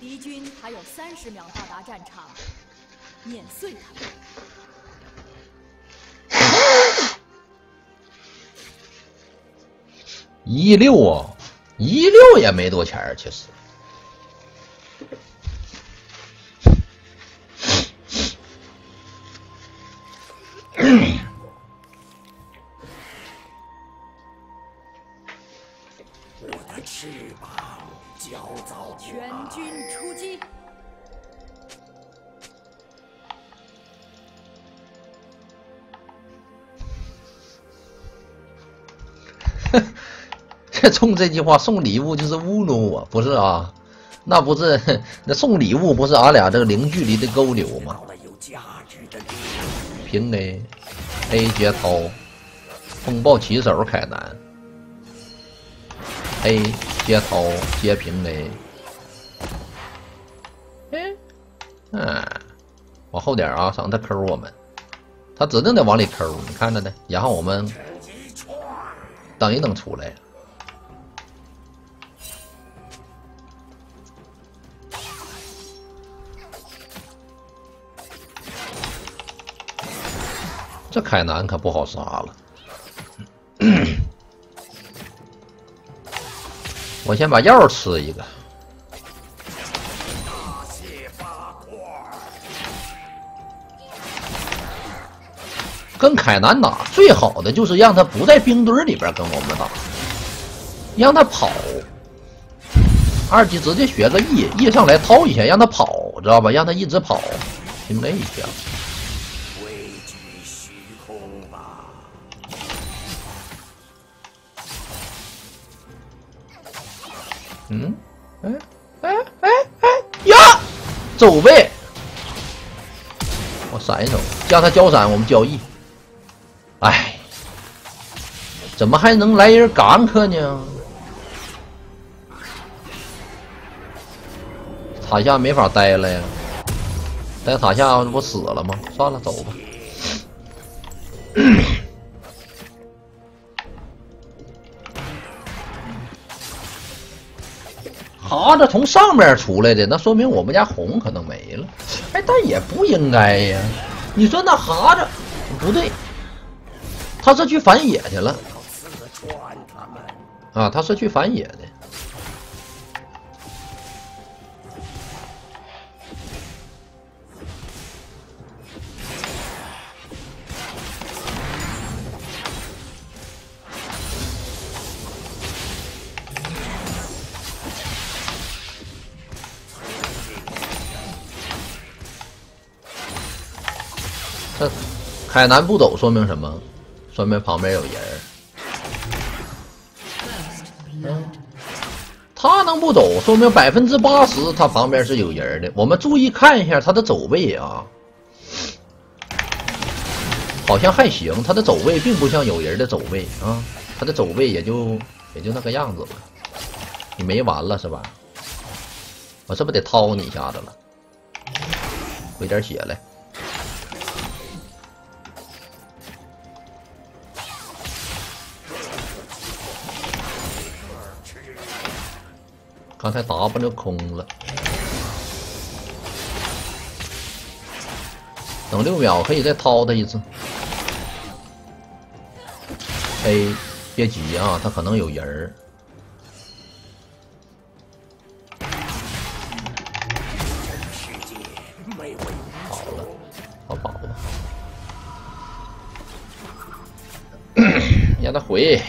敌军还有三十秒到达战场，碾碎他们。一六啊，一六也没多钱儿，其实。冲这句话送礼物就是侮辱我，不是啊？那不是 那送礼物不是俺俩这个零距离的沟流吗？平 A A 接涛，风暴骑手凯南 A 接涛接平 A，嗯嗯，往后点啊，省得他抠我们，他指定得往里抠，你看着呢。然后我们等一等出来。这凯南可不好杀了。我先把药吃一个。跟凯南打最好的就是让他不在冰堆里边跟我们打，让他跑。二级直接学个 E，E 上来掏一下，让他跑，知道吧？让他一直跑，听这一下。让他交闪，我们交易。哎，怎么还能来人 gank 呢？塔下没法待了呀，待塔下不死了吗？算了，走吧。哈子从上面出来的，那说明我们家红可能没了。哎，但也不应该呀。你说那哈子不对，他是去反野去了。啊，他是去反野的。海南不走说明什么？说明旁边有人儿。他能不走，说明百分之八十他旁边是有人的。我们注意看一下他的走位啊，好像还行。他的走位并不像有人的走位啊，他的走位也就也就那个样子了。你没完了是吧？我是不是得掏你一下子了？回点血来。刚才 W 空了，等六秒可以再掏他一次。A，别急啊，他可能有人儿。好了，好宝吧，让他回，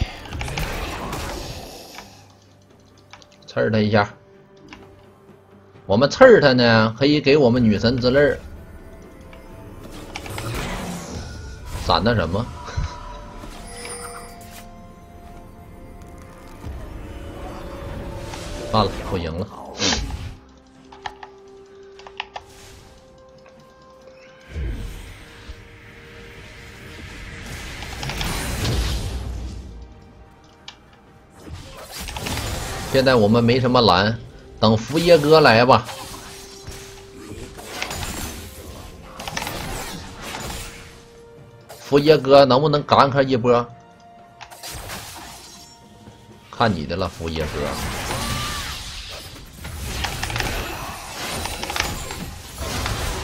刺他一下。我们刺儿他呢，可以给我们女神之泪儿。闪的什么？算了，我赢了。现在我们没什么蓝等福爷哥来吧。福爷哥能不能干他一波？看你的了福爷哥。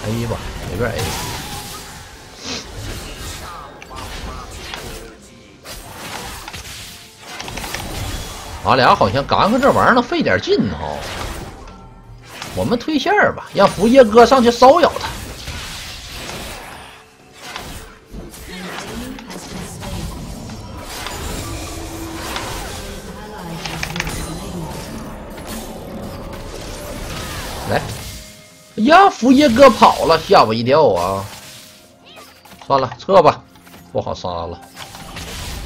A 吧随便 a 俺俩好像干个这玩意儿费点劲哈。我们退线吧，让福叶哥上去骚扰他。来，呀，福叶哥跑了，吓我一跳啊！算了，撤吧，不好杀了，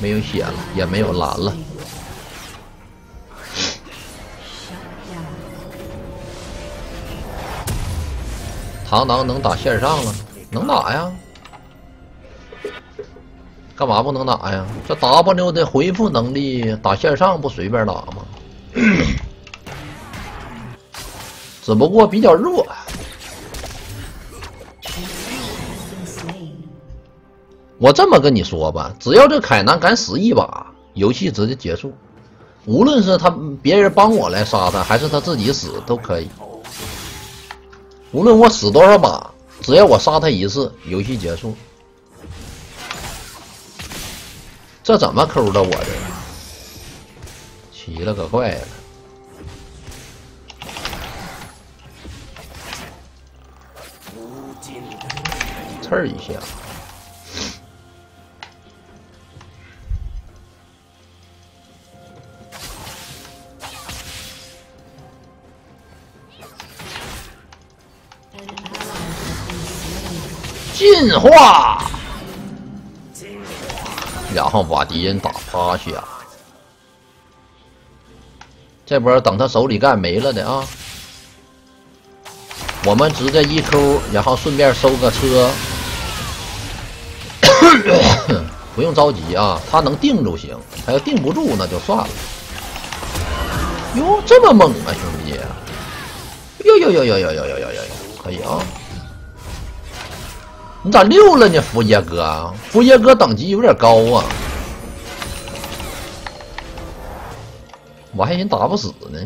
没有血了，也没有蓝了。螳螂能打线上了，能打呀？干嘛不能打呀？这 W 的回复能力打线上不随便打吗？只不过比较弱。我这么跟你说吧，只要这凯南敢死一把，游戏直接结束。无论是他别人帮我来杀他，还是他自己死都可以。无论我死多少把，只要我杀他一次，游戏结束。这怎么抠的我这？奇了个怪了！刺儿一下。进化，然后把敌人打趴下。这波等他手里干没了的啊，我们直接一 Q，然后顺便收个车，不用着急啊，他能定住行，他要定不住那就算了。哟，这么猛啊，兄弟！哟哟哟哟哟哟哟哟哟，可以啊。你咋溜了呢，福爷哥？福爷哥等级有点高啊，我还寻打不死呢。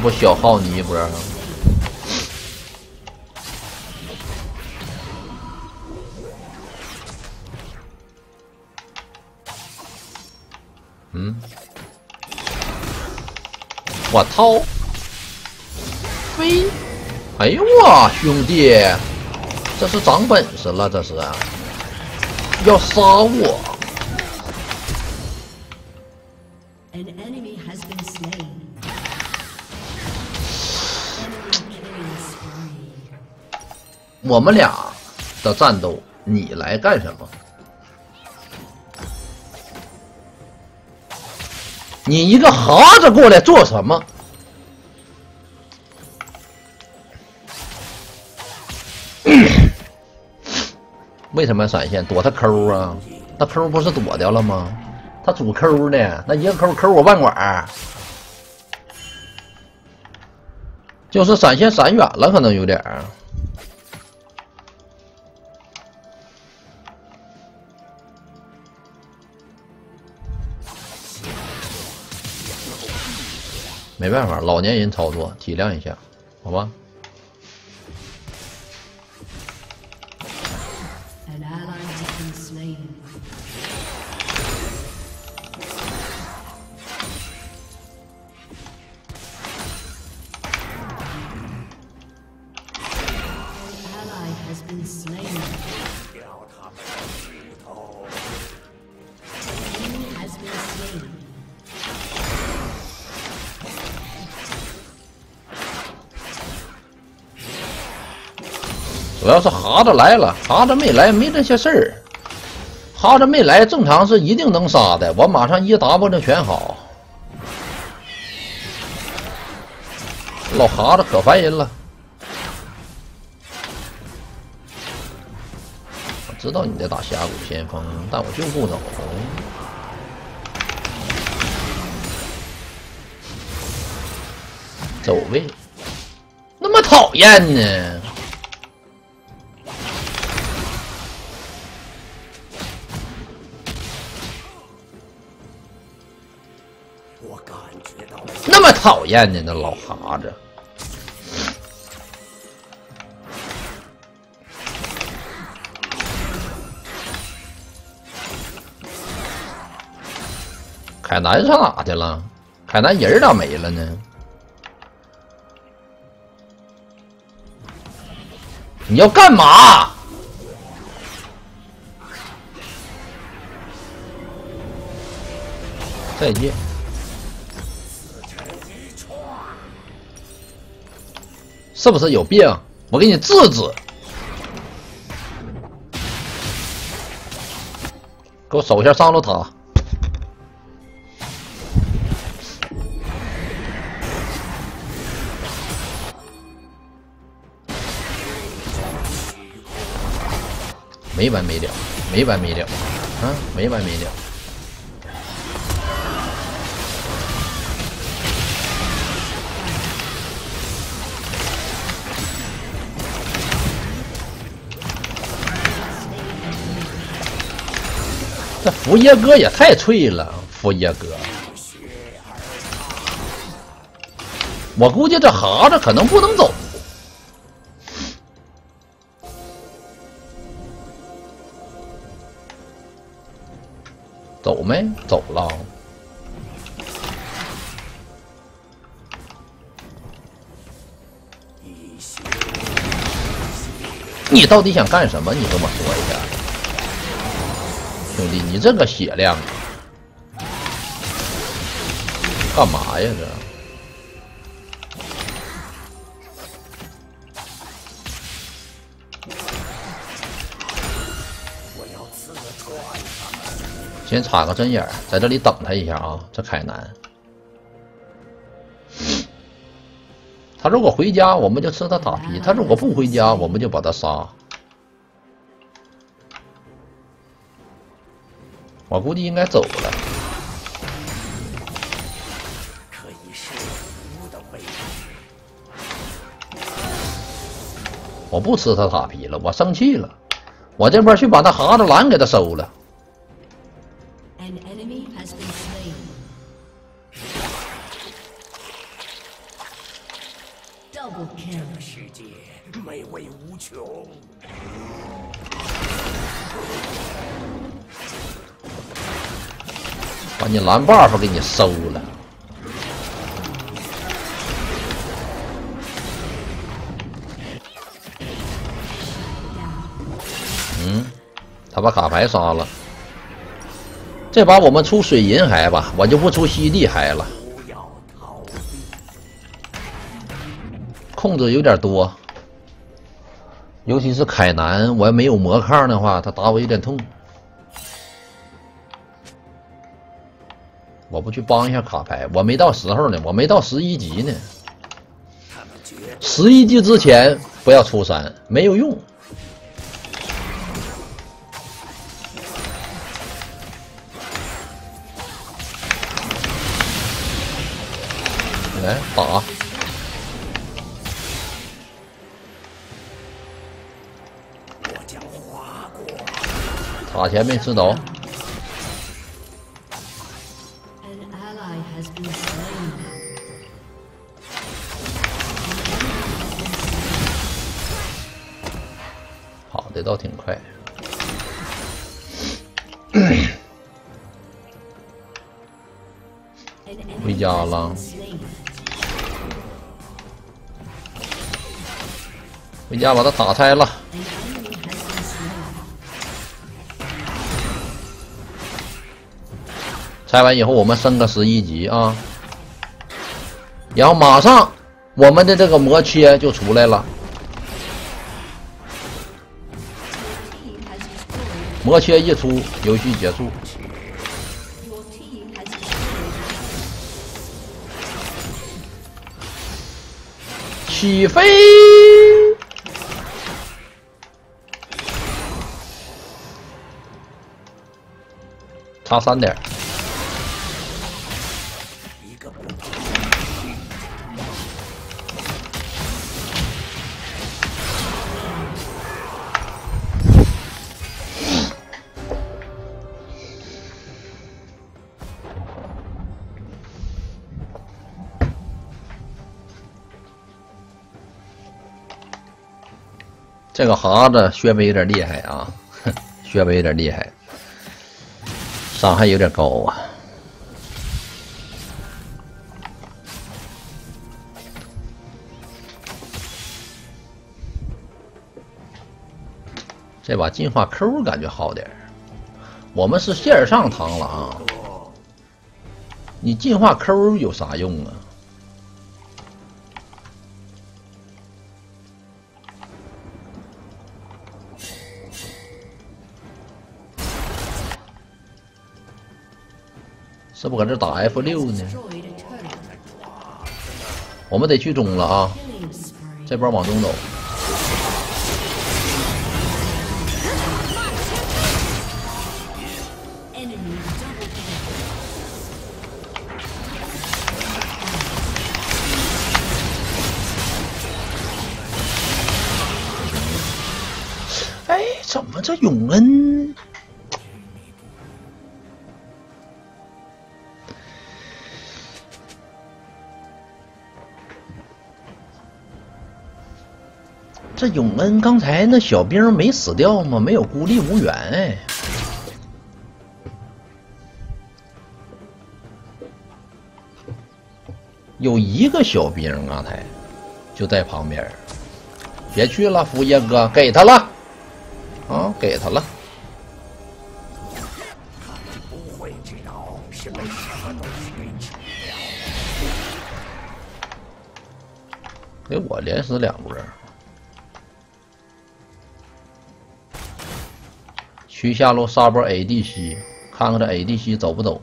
不小耗你一波？嗯？我操！飞！哎呦我兄弟，这是长本事了，这是要杀我！我们俩的战斗，你来干什么？你一个蛤子过来做什么？为什么闪现躲他抠啊？那抠不是躲掉了吗？他主抠呢，那一个抠抠我半管，就是闪现闪远了，可能有点儿。没办法，老年人操作，体谅一下，好吧。要是哈子来了，哈子没来没这些事儿。哈子没来，正常是一定能杀的。我马上一 W 全好。老哈子可烦人了。我知道你在打峡谷先锋，但我就不走。走位，那么讨厌呢？厌呢？那老哈子。凯南上哪去了？凯南人咋没了呢？你要干嘛？再见。是不是有病？我给你治治。给我守一下上路塔。没完没了，没完没了，啊，没完没了。这福耶哥也太脆了，福耶哥。我估计这蛤蟆可能不能走。走没？走了。你到底想干什么？你跟我说一下，兄弟，你这个血量，干嘛呀这？先插个针眼，在这里等他一下啊！这凯南，他如果回家，我们就吃他塔皮；他如果不回家，我们就把他杀。我估计应该走了。可以是无的位置。我不吃他塔皮了，我生气了。我这边去把那蛤蟆蓝给他收了。An enemy has been slain. Double kill. 世界美味无穷。把你蓝 buff 给你收了。嗯，他把卡牌杀了。这把我们出水银海吧，我就不出西地海了。控制有点多，尤其是凯南，我要没有魔抗的话，他打我有点痛。我不去帮一下卡牌，我没到时候呢，我没到十一级呢。十一级之前不要出山，没有用。来打，我将划过。塔前没吃着，压了。回家把它打拆了。拆完以后我们升个十一级啊。然后马上我们的这个魔切就出来了。魔切一出游戏结束。起飞。差三点个哈子削微有点厉害啊，削微有点厉害，伤害有点高啊。这把进化 Q 感觉好点儿，我们是线上堂了啊。你进化 Q 有啥用啊？是不搁这打 F 六呢？我们得去中了啊！这波往中走。这永恩刚才那小兵没死掉吗？没有孤立无援哎。有一个小兵刚才就在旁边，别去了，福爷哥，给他了，啊，给他了。给我连死两波。去下路杀波 ADC，看看这 ADC 走不走。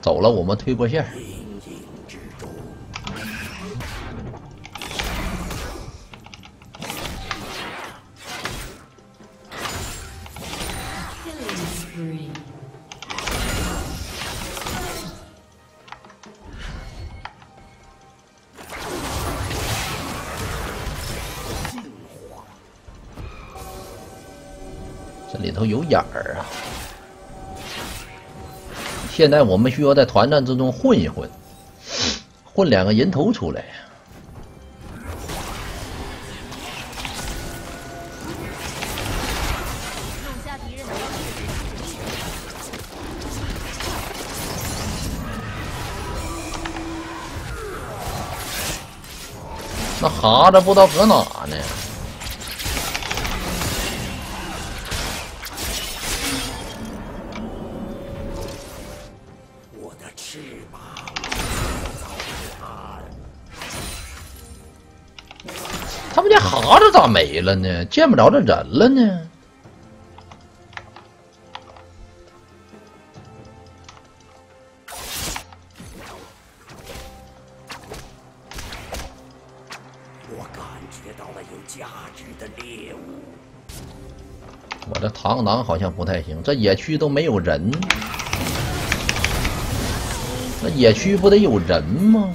走了，我们推波线。眼儿啊！现在我们需要在团战之中混一混，混两个人头出来。那哈子不知道搁哪呢？他们家哈子咋没了呢？见不着这人了呢？我感觉到了有价值的猎物，我这螳螂好像不太行，这野区都没有人，那野区不得有人吗？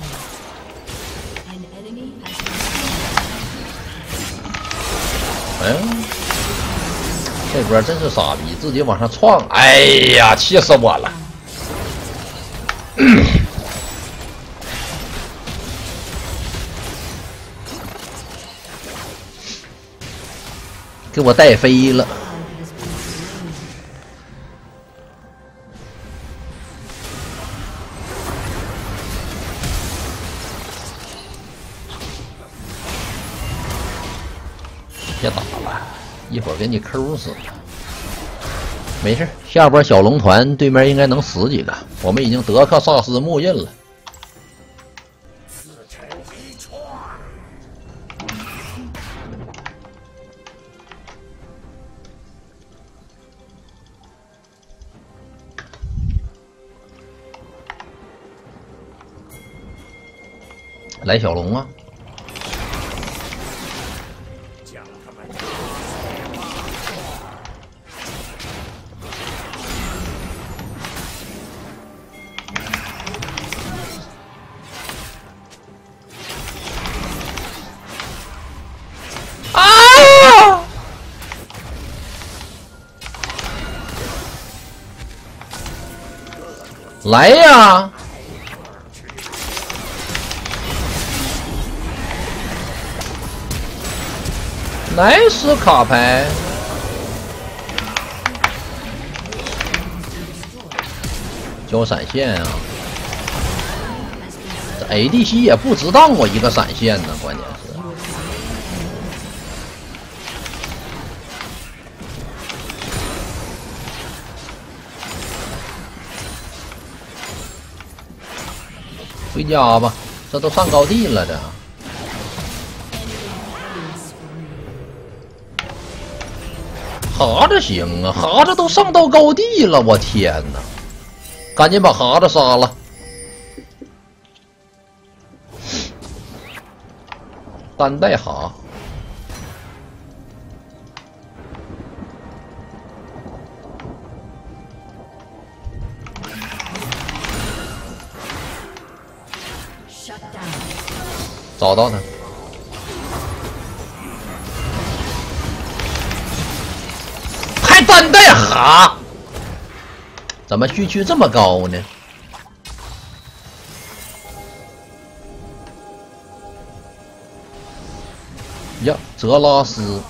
这波真是傻逼，自己往上撞，哎呀，气死我了！给我带飞了。给你抠死了。没事，下波小龙团对面应该能死几个。我们已经德克萨斯木印了。自成一创。来小龙啊！来呀！nice 卡牌，交闪现啊！这 ADC 也不值当我一个闪现呢，关键回家吧，这都上高地了，这。蛤子行啊，蛤子都上到高地了，我天哪！赶紧把蛤子杀了。三代哈。找到他。还单带哈，怎么区区这么高呢？呀，泽拉斯，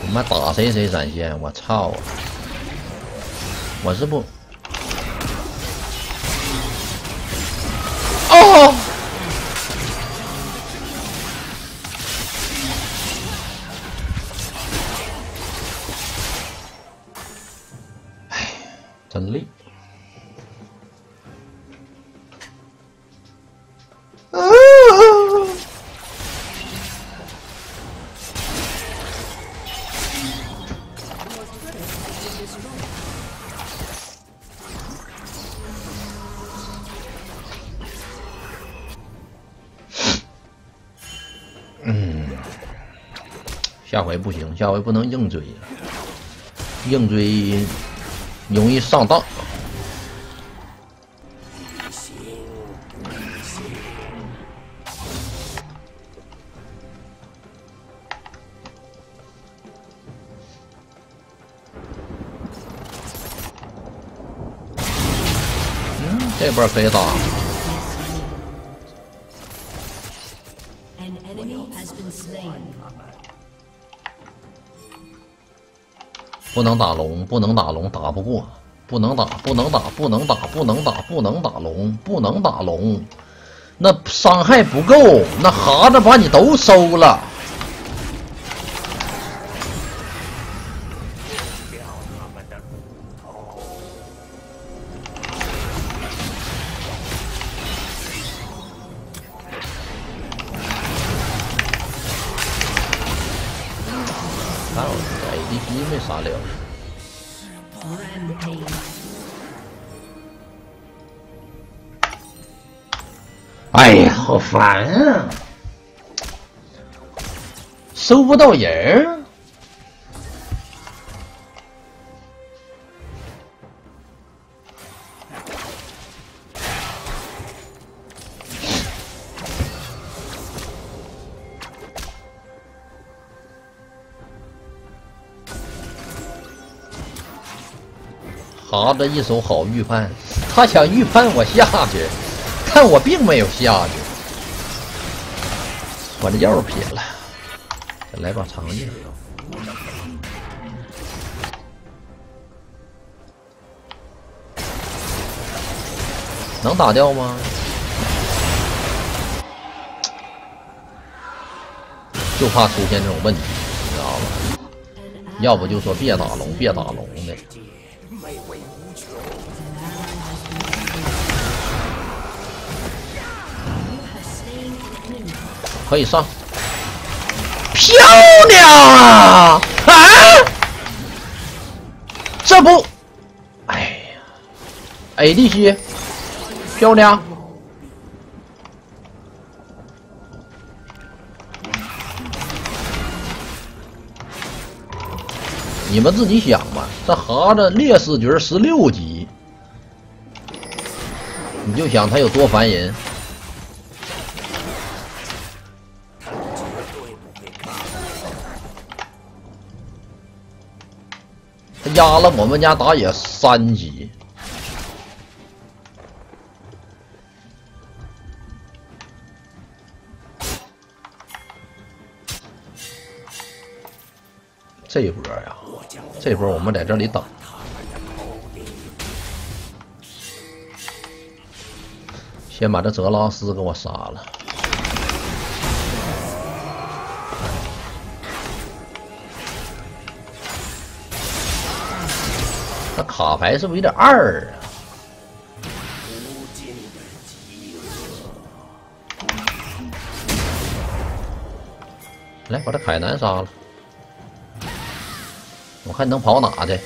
我妈打谁谁闪现，我操！我是不，下回不行，下回不能硬追了，硬追。容易上当。嗯，这波可以打。不能打龙，不能打龙，打不过，不能打，不能打，不能打，不能打，不能打龙，不能打龙，那伤害不够，那蛤蟆把你都收了。杀了。哎呀，好烦啊！收不到人儿。的一手好预判，他想预判我下去，看我并没有下去，我这药撇了，再来把长剑，能打掉吗？就怕出现这种问题，你知道吧？要不就说别打龙，别打龙的。可以上，漂亮啊！啊，这不，哎呀，ADC，漂亮！你们自己想吧，这哈子劣势局十六级，你就想他有多烦人。杀了我们家打野三级。这一波呀，这波我们在这里等，先把这泽拉斯给我杀了。那卡牌是不是有点二啊？来，把这凯南杀了。我看能跑哪去？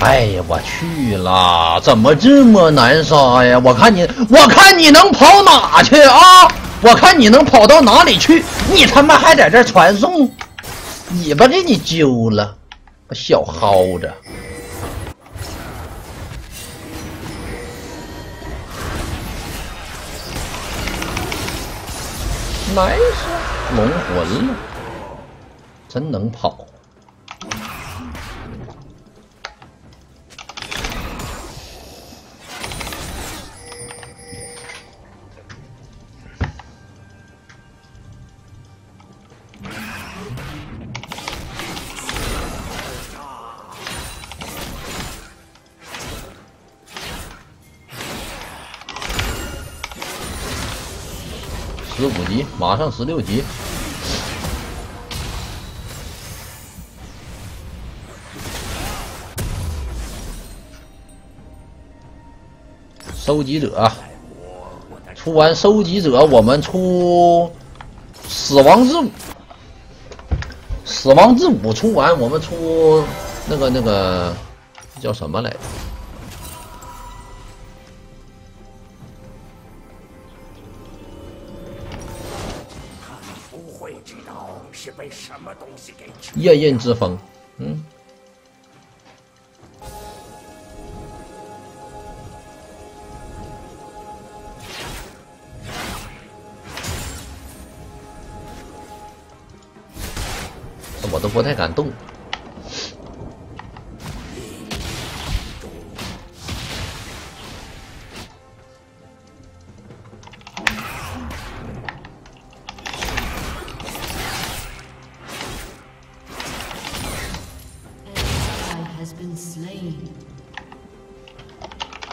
哎呀，我去了！怎么这么难杀呀？我看你，我看你能跑哪去啊？我看你能跑到哪里去？你他妈还在这传送？尾巴给你揪了，小耗子！来是龙魂了，真能跑。马上十六级。收集者，出完收集者，我们出死亡之舞。死亡之舞出完，我们出那个那个叫什么来着？夜刃之风，嗯，我都不太敢动。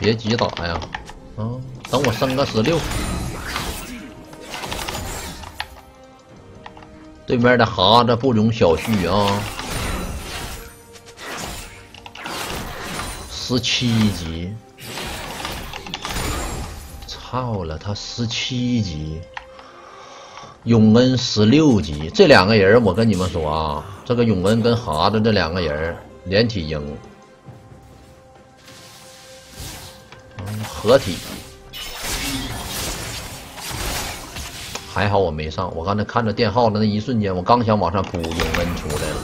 别急打呀，啊，等我升个十六。对面的哈子不容小觑啊，十七级，操了，他十七级，永恩十六级，这两个人我跟你们说啊，这个永恩跟哈子这两个人连体赢。合体，还好我没上。我刚才看着电耗的那一瞬间，我刚想往上扑，永恩出来了。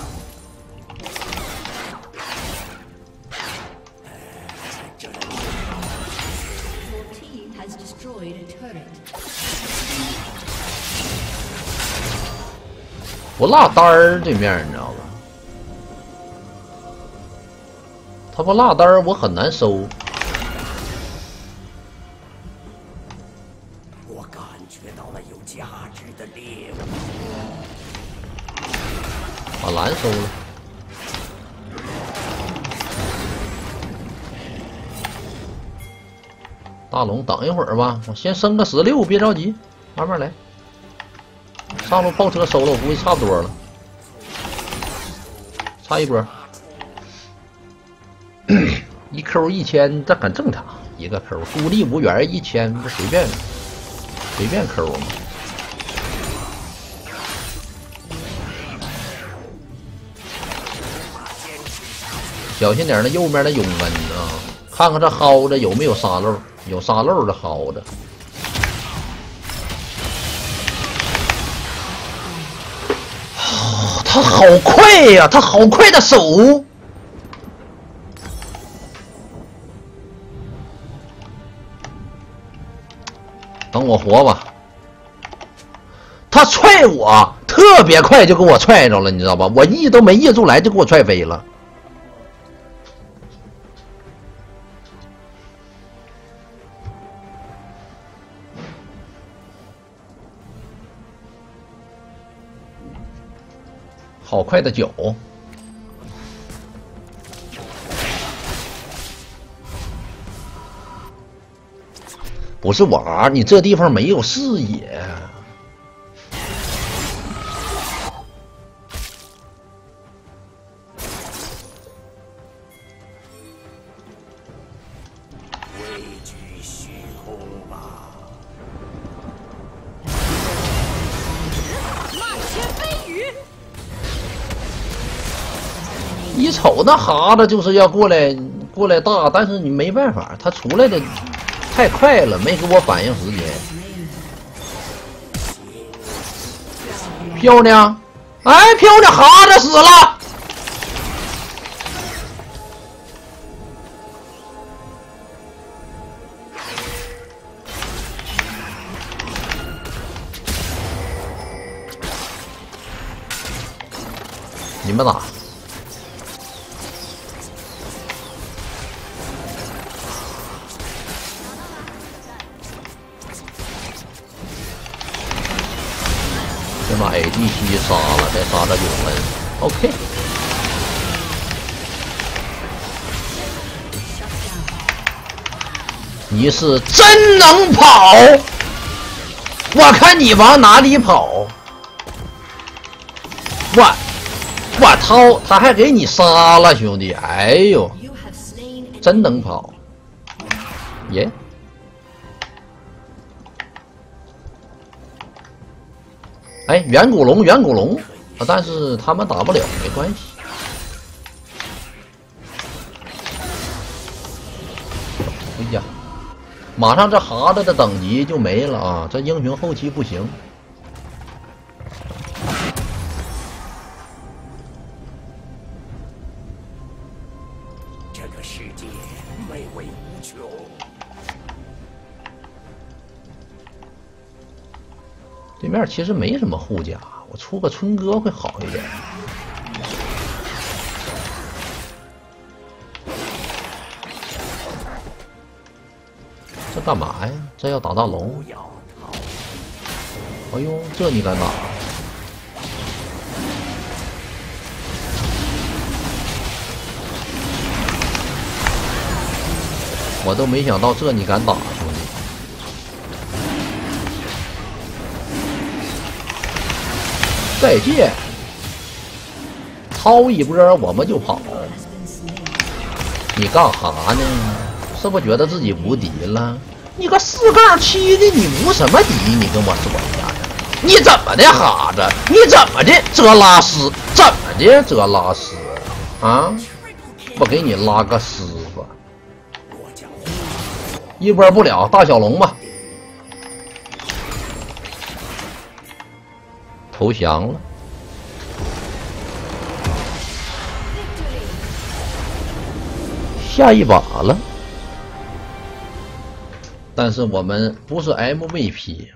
不落单儿对面，你知道吧？他不落单儿，我很难收。等一会儿吧，我先升个十六，别着急，慢慢来。上路炮车收了，我估计差不多了，差一波，一 Q 一千，这很正常，一个 Q 孤立无援一千，不随便随便 Q 吗？小心点那右面的永恩啊！看看这耗子有没有沙漏，有沙漏的耗子。他好快呀！他好快的手。等我活吧。他踹我特别快，就给我踹着了，你知道吧？我 E 都没 E 住来，就给我踹飞了。好快的脚！不是娃，你这地方没有视野。瞅那哈子就是要过来过来大，但是你没办法，他出来的太快了，没给我反应时间。漂亮，哎，漂亮，哈子死了。你们打。你杀了，再杀这永恩。OK。你是真能跑，我看你往哪里跑。我，我操，他还给你杀了，兄弟！哎呦，真能跑，耶！哎，远古龙，远古龙，啊，但是他们打不了，没关系。哎呀，马上这蛤蟆的等级就没了啊！这英雄后期不行。面其实没什么护甲，我出个春哥会好一点。这干嘛呀？这要打大龙？哎呦，这你敢打？我都没想到这你敢打，再见，掏一波我们就跑。你干哈呢？是不觉得自己无敌了？你个四杠七的，你无什么敌？你跟我说一下？你怎么的，哈子？你怎么的，泽拉斯？怎么的，泽拉斯？啊？我给你拉个师傅，一波不了，大小龙吧。投降了。下一把了，但是我们不是 MVP，